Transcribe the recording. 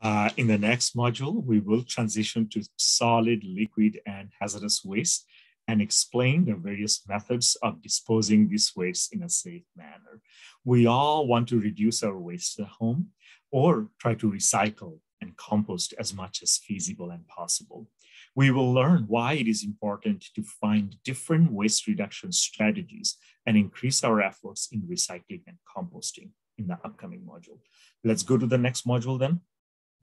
Uh, in the next module, we will transition to solid, liquid, and hazardous waste and explain the various methods of disposing this waste in a safe manner. We all want to reduce our waste at home or try to recycle and compost as much as feasible and possible. We will learn why it is important to find different waste reduction strategies and increase our efforts in recycling and composting in the upcoming module. Let's go to the next module then.